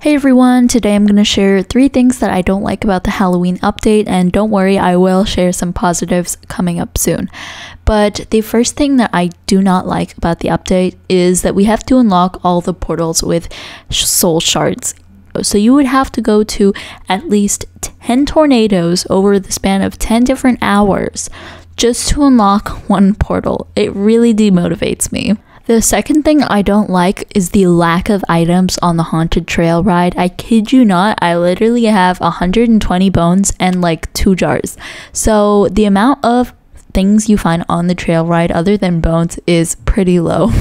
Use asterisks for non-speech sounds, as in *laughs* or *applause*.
Hey everyone, today I'm going to share three things that I don't like about the Halloween update, and don't worry, I will share some positives coming up soon. But the first thing that I do not like about the update is that we have to unlock all the portals with soul shards. So you would have to go to at least 10 tornadoes over the span of 10 different hours just to unlock *laughs* one portal. It really demotivates me. The second thing I don't like is the lack of items on the haunted trail ride. I kid you not, I literally have 120 bones and like two jars. So the amount of things you find on the trail ride other than bones is pretty low. *laughs*